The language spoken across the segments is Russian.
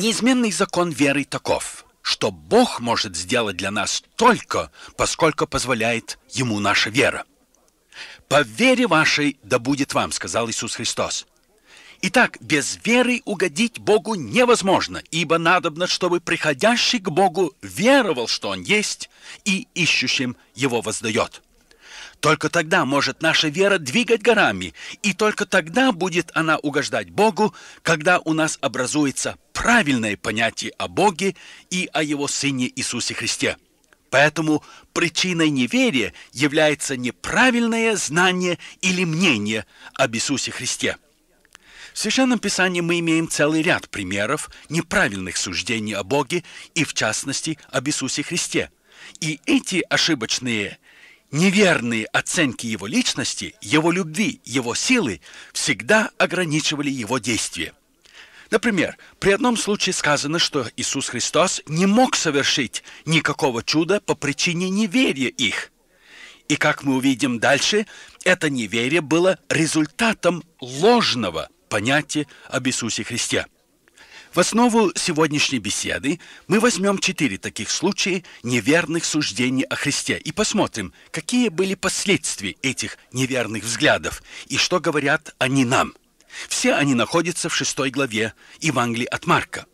Неизменный закон веры таков, что Бог может сделать для нас только, поскольку позволяет Ему наша вера. «По вере вашей да будет вам», — сказал Иисус Христос. Итак, без веры угодить Богу невозможно, ибо надобно, чтобы приходящий к Богу веровал, что Он есть, и ищущим Его воздает. Только тогда может наша вера двигать горами, и только тогда будет она угождать Богу, когда у нас образуется правильное понятие о Боге и о Его Сыне Иисусе Христе. Поэтому причиной неверия является неправильное знание или мнение об Иисусе Христе. В Священном Писании мы имеем целый ряд примеров неправильных суждений о Боге и, в частности, об Иисусе Христе. И эти ошибочные, неверные оценки Его личности, Его любви, Его силы всегда ограничивали Его действия. Например, при одном случае сказано, что Иисус Христос не мог совершить никакого чуда по причине неверия их. И как мы увидим дальше, это неверие было результатом ложного понятия об Иисусе Христе. В основу сегодняшней беседы мы возьмем четыре таких случая неверных суждений о Христе и посмотрим, какие были последствия этих неверных взглядов и что говорят они нам. Все они находятся в шестой главе Евангелия от Марка.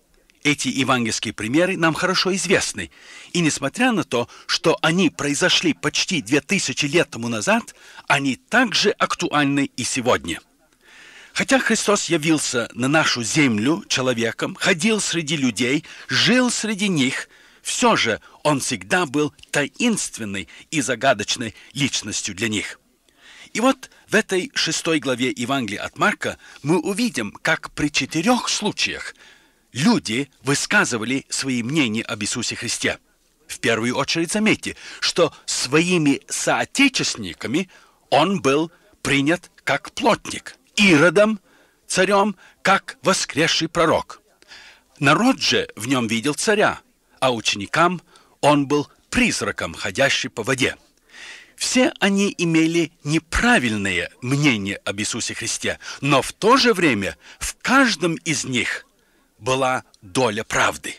Эти евангельские примеры нам хорошо известны, и несмотря на то, что они произошли почти две тысячи лет тому назад, они также актуальны и сегодня. Хотя Христос явился на нашу землю человеком, ходил среди людей, жил среди них, все же Он всегда был таинственной и загадочной личностью для них – и вот в этой шестой главе Евангелия от Марка мы увидим, как при четырех случаях люди высказывали свои мнения об Иисусе Христе. В первую очередь заметьте, что своими соотечественниками он был принят как плотник, Иродом, царем, как воскресший пророк. Народ же в нем видел царя, а ученикам он был призраком, ходящий по воде. Все они имели неправильное мнение об Иисусе Христе, но в то же время в каждом из них была доля правды.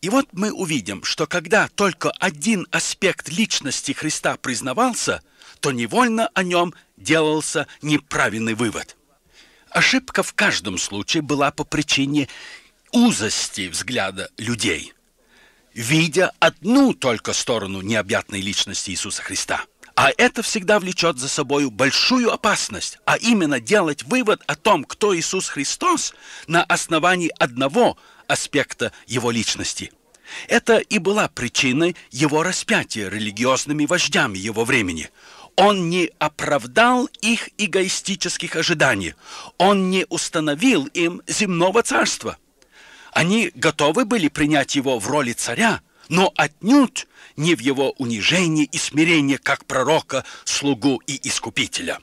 И вот мы увидим, что когда только один аспект личности Христа признавался, то невольно о нем делался неправильный вывод. Ошибка в каждом случае была по причине узости взгляда людей, видя одну только сторону необъятной личности Иисуса Христа – а это всегда влечет за собой большую опасность, а именно делать вывод о том, кто Иисус Христос на основании одного аспекта его личности. Это и была причиной его распятия религиозными вождями его времени. Он не оправдал их эгоистических ожиданий. Он не установил им земного царства. Они готовы были принять его в роли царя, но отнюдь не в его унижении и смирении как пророка, слугу и искупителя.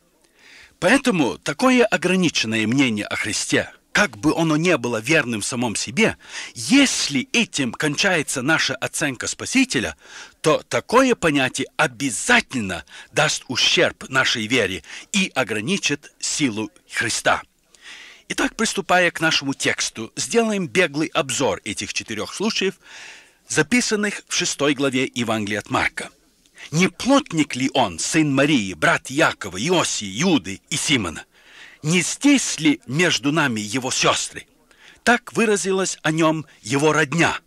Поэтому такое ограниченное мнение о Христе, как бы оно не было верным в самом себе, если этим кончается наша оценка Спасителя, то такое понятие обязательно даст ущерб нашей вере и ограничит силу Христа. Итак, приступая к нашему тексту, сделаем беглый обзор этих четырех случаев, записанных в шестой главе Евангелия от Марка. Не плотник ли он, сын Марии, брат Якова, Иосии, Иуды и Симона? Не здесь ли между нами его сестры? Так выразилась о нем его родня.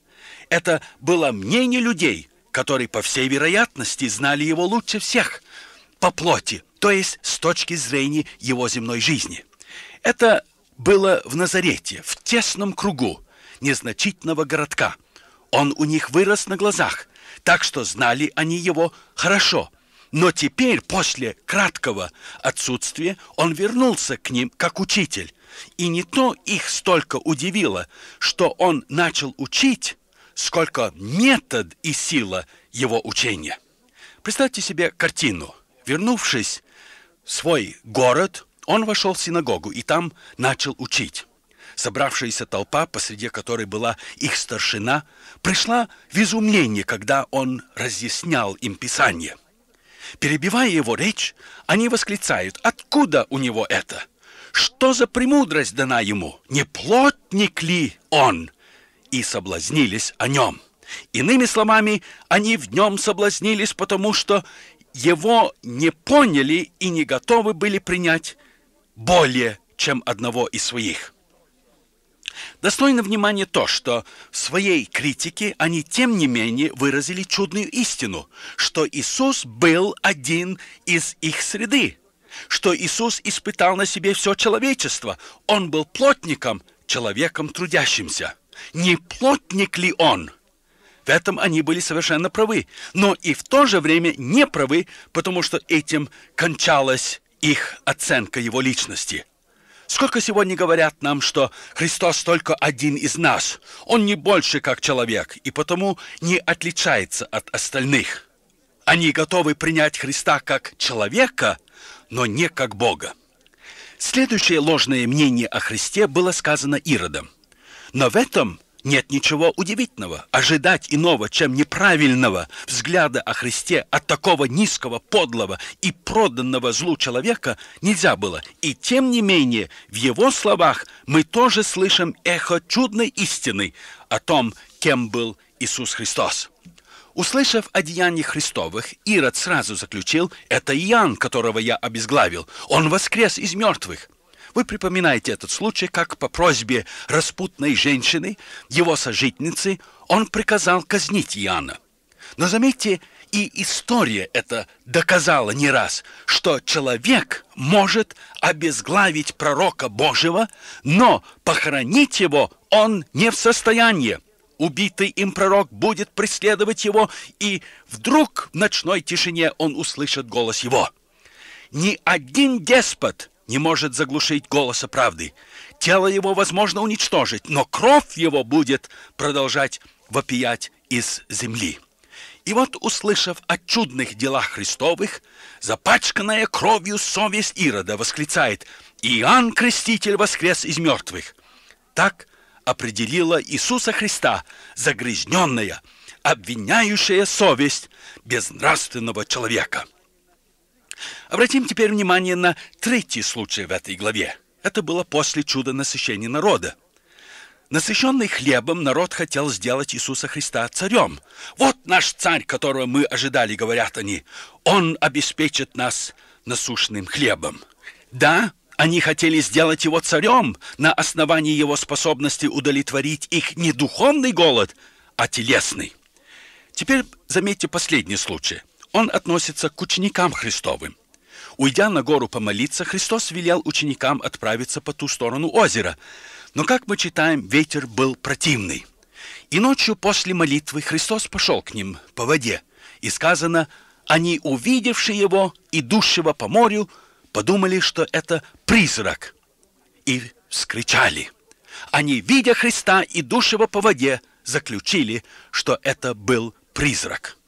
Это было мнение людей, которые, по всей вероятности, знали его лучше всех по плоти, то есть с точки зрения его земной жизни. Это было в Назарете, в тесном кругу незначительного городка – он у них вырос на глазах, так что знали они его хорошо. Но теперь, после краткого отсутствия, он вернулся к ним как учитель. И не то их столько удивило, что он начал учить, сколько метод и сила его учения. Представьте себе картину. Вернувшись в свой город, он вошел в синагогу и там начал учить собравшаяся толпа, посреди которой была их старшина, пришла в изумление, когда он разъяснял им Писание. Перебивая его речь, они восклицают, откуда у него это? Что за премудрость дана ему? Не плотник ли он? и соблазнились о нем. Иными словами, они в нем соблазнились, потому что его не поняли и не готовы были принять более, чем одного из своих. Достойно внимания то, что в своей критике они тем не менее выразили чудную истину, что Иисус был один из их среды, что Иисус испытал на себе все человечество. Он был плотником, человеком трудящимся. Не плотник ли он? В этом они были совершенно правы, но и в то же время не правы, потому что этим кончалась их оценка его личности – Сколько сегодня говорят нам, что Христос только один из нас. Он не больше как человек, и потому не отличается от остальных. Они готовы принять Христа как человека, но не как Бога. Следующее ложное мнение о Христе было сказано Иродом. Но в этом – нет ничего удивительного. Ожидать иного, чем неправильного взгляда о Христе от такого низкого, подлого и проданного злу человека нельзя было. И тем не менее, в его словах мы тоже слышим эхо чудной истины о том, кем был Иисус Христос. Услышав о деяниях Христовых, Ирод сразу заключил, это Иоанн, которого я обезглавил. Он воскрес из мертвых. Вы припоминаете этот случай, как по просьбе распутной женщины, его сожительницы, он приказал казнить Иоанна. Но заметьте, и история это доказала не раз, что человек может обезглавить пророка Божьего, но похоронить его он не в состоянии. Убитый им пророк будет преследовать его, и вдруг в ночной тишине он услышит голос его. Ни один деспот не может заглушить голоса правды. Тело его возможно уничтожить, но кровь его будет продолжать вопиять из земли. И вот, услышав о чудных делах Христовых, запачканная кровью совесть Ирода восклицает «Иоанн Креститель воскрес из мертвых». Так определила Иисуса Христа загрязненная, обвиняющая совесть безнравственного человека – Обратим теперь внимание на третий случай в этой главе. Это было после чуда насыщения народа. Насыщенный хлебом народ хотел сделать Иисуса Христа царем. Вот наш царь, которого мы ожидали, говорят они. Он обеспечит нас насущным хлебом. Да, они хотели сделать его царем на основании его способности удовлетворить их не духовный голод, а телесный. Теперь заметьте последний случай. Он относится к ученикам Христовым. Уйдя на гору помолиться, Христос велел ученикам отправиться по ту сторону озера. Но, как мы читаем, ветер был противный. И ночью после молитвы Христос пошел к ним по воде. И сказано, они, увидевши его, идущего по морю, подумали, что это призрак. И вскричали. Они, видя Христа, идущего по воде, заключили, что это был призрак.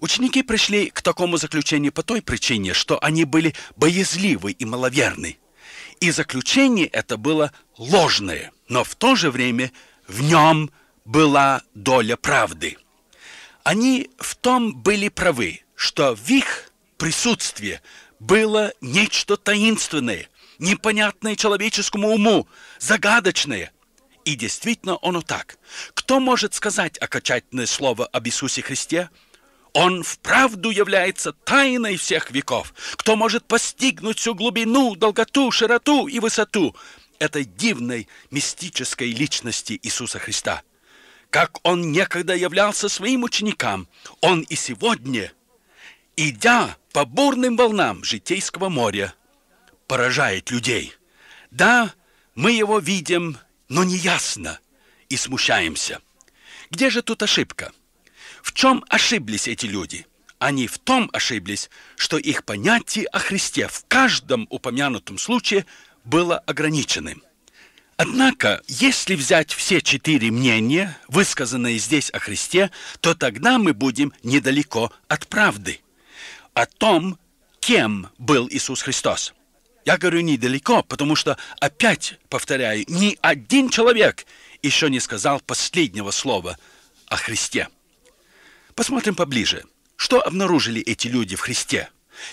Ученики пришли к такому заключению по той причине, что они были боязливы и маловерны. И заключение это было ложное, но в то же время в нем была доля правды. Они в том были правы, что в их присутствии было нечто таинственное, непонятное человеческому уму, загадочное. И действительно оно так. Кто может сказать окончательное слово об Иисусе Христе – он вправду является тайной всех веков. Кто может постигнуть всю глубину, долготу, широту и высоту этой дивной мистической личности Иисуса Христа? Как Он некогда являлся своим ученикам, Он и сегодня, идя по бурным волнам житейского моря, поражает людей. Да, мы Его видим, но неясно и смущаемся. Где же тут ошибка? В чем ошиблись эти люди? Они в том ошиблись, что их понятие о Христе в каждом упомянутом случае было ограниченным. Однако, если взять все четыре мнения, высказанные здесь о Христе, то тогда мы будем недалеко от правды. О том, кем был Иисус Христос. Я говорю недалеко, потому что, опять повторяю, ни один человек еще не сказал последнего слова о Христе. Посмотрим поближе. Что обнаружили эти люди в Христе?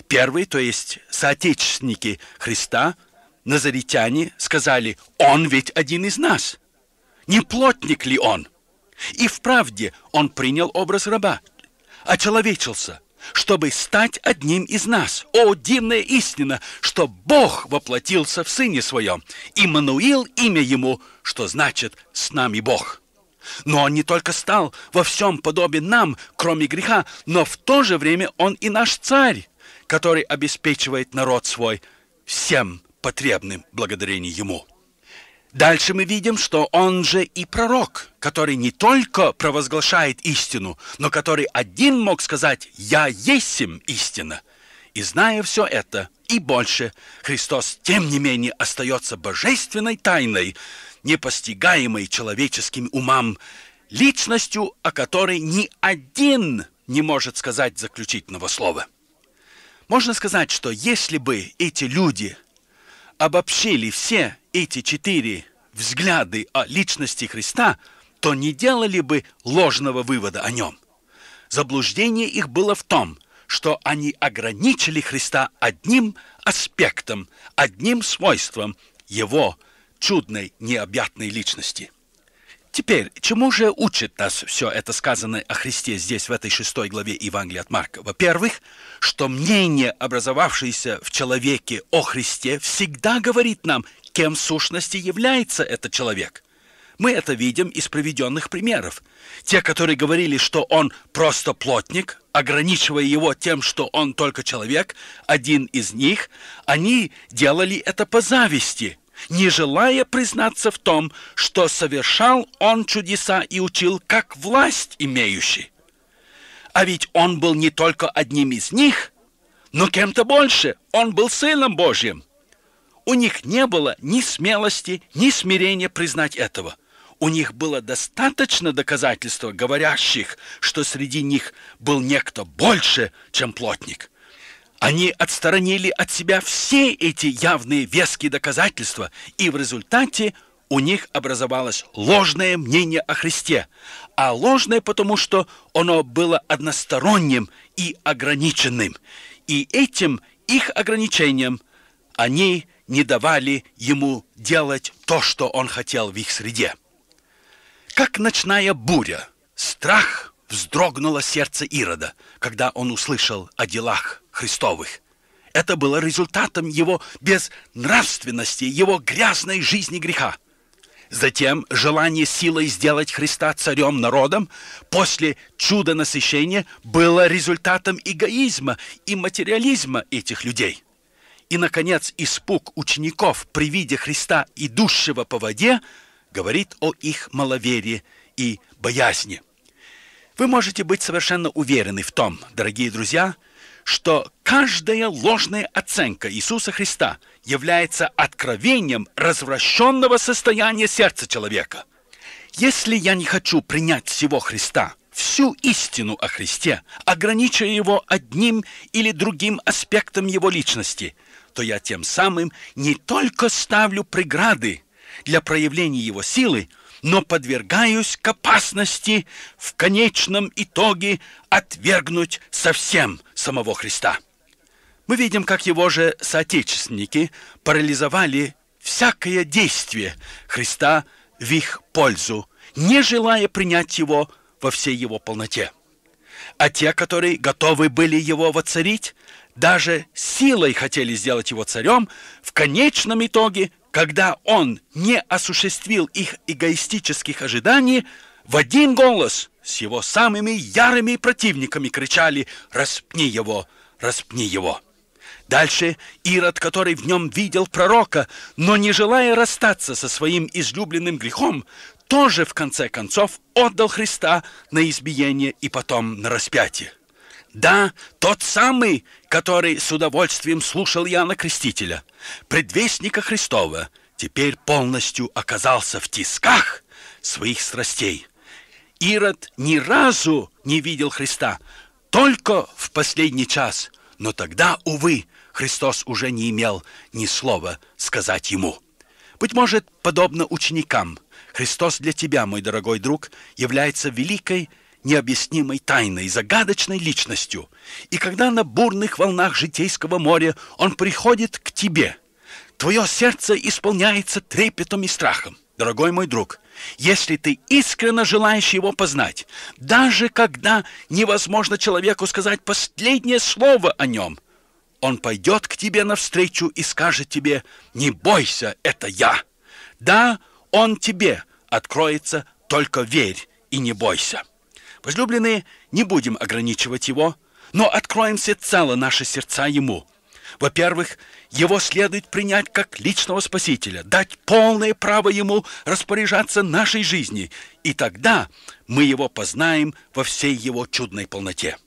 Первые, то есть соотечественники Христа, назаритяне, сказали, «Он ведь один из нас». Не плотник ли он? И вправде он принял образ раба, очеловечился, чтобы стать одним из нас. О, дивная истина, что Бог воплотился в Сыне Своем. Иммануил имя Ему, что значит «с нами Бог». Но он не только стал во всем подобен нам, кроме греха, но в то же время он и наш царь, который обеспечивает народ свой всем потребным благодарение ему. Дальше мы видим, что он же и пророк, который не только провозглашает истину, но который один мог сказать «Я есмь истина». И зная все это и больше, Христос тем не менее остается божественной тайной, непостигаемой человеческим умам, личностью, о которой ни один не может сказать заключительного слова. Можно сказать, что если бы эти люди обобщили все эти четыре взгляды о личности Христа, то не делали бы ложного вывода о нем. Заблуждение их было в том, что они ограничили Христа одним аспектом, одним свойством его чудной необъятной личности. Теперь, чему же учит нас все это сказанное о Христе здесь, в этой шестой главе Евангелия от Марка? Во-первых, что мнение, образовавшееся в человеке о Христе, всегда говорит нам, кем в сущности является этот человек. Мы это видим из приведенных примеров. Те, которые говорили, что он просто плотник, ограничивая его тем, что он только человек, один из них, они делали это по зависти – не желая признаться в том, что совершал он чудеса и учил как власть имеющий. А ведь он был не только одним из них, но кем-то больше. Он был Сыном Божьим. У них не было ни смелости, ни смирения признать этого. У них было достаточно доказательства, говорящих, что среди них был некто больше, чем плотник – они отсторонили от себя все эти явные веские доказательства, и в результате у них образовалось ложное мнение о Христе, а ложное потому, что оно было односторонним и ограниченным. И этим их ограничением они не давали ему делать то, что он хотел в их среде. Как ночная буря, страх вздрогнуло сердце Ирода, когда он услышал о делах Христовых. Это было результатом его безнравственности, его грязной жизни греха. Затем желание силой сделать Христа царем народом после чуда насыщения было результатом эгоизма и материализма этих людей. И, наконец, испуг учеников при виде Христа, идущего по воде, говорит о их маловерии и боязни. Вы можете быть совершенно уверены в том, дорогие друзья, что каждая ложная оценка Иисуса Христа является откровением развращенного состояния сердца человека. Если я не хочу принять всего Христа, всю истину о Христе, ограничивая его одним или другим аспектом его личности, то я тем самым не только ставлю преграды для проявления его силы, но подвергаюсь к опасности в конечном итоге отвергнуть совсем самого Христа. Мы видим, как его же соотечественники парализовали всякое действие Христа в их пользу, не желая принять его во всей его полноте. А те, которые готовы были его воцарить, даже силой хотели сделать его царем, в конечном итоге когда он не осуществил их эгоистических ожиданий, в один голос с его самыми ярыми противниками кричали «Распни его! Распни его!» Дальше Ирод, который в нем видел пророка, но не желая расстаться со своим излюбленным грехом, тоже в конце концов отдал Христа на избиение и потом на распятие. Да, тот самый, который с удовольствием слушал Иоанна Крестителя, предвестника Христова, теперь полностью оказался в тисках своих страстей. Ирод ни разу не видел Христа, только в последний час, но тогда, увы, Христос уже не имел ни слова сказать ему. Быть может, подобно ученикам, Христос для тебя, мой дорогой друг, является великой необъяснимой тайной, загадочной личностью. И когда на бурных волнах житейского моря он приходит к тебе, твое сердце исполняется трепетом и страхом. Дорогой мой друг, если ты искренне желаешь его познать, даже когда невозможно человеку сказать последнее слово о нем, он пойдет к тебе навстречу и скажет тебе, не бойся, это я. Да, он тебе откроется, только верь и не бойся. Возлюбленные, не будем ограничивать его, но откроем всецело наши сердца ему – во-первых, его следует принять как личного спасителя, дать полное право ему распоряжаться нашей жизнью, и тогда мы его познаем во всей его чудной полноте.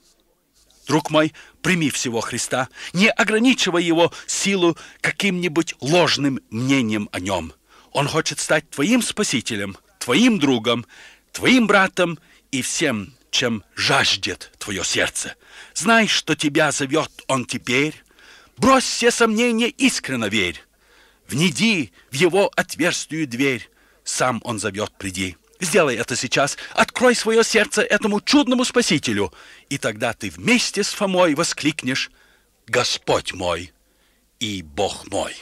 Друг мой, прими всего Христа, не ограничивая его силу каким-нибудь ложным мнением о нем. Он хочет стать твоим спасителем, твоим другом, твоим братом и всем, чем жаждет твое сердце. Знай, что тебя зовет он теперь, Брось все сомнения, искренно верь. Внеди в его отверстую дверь. Сам он зовет, приди. Сделай это сейчас. Открой свое сердце этому чудному Спасителю. И тогда ты вместе с Фомой воскликнешь «Господь мой и Бог мой».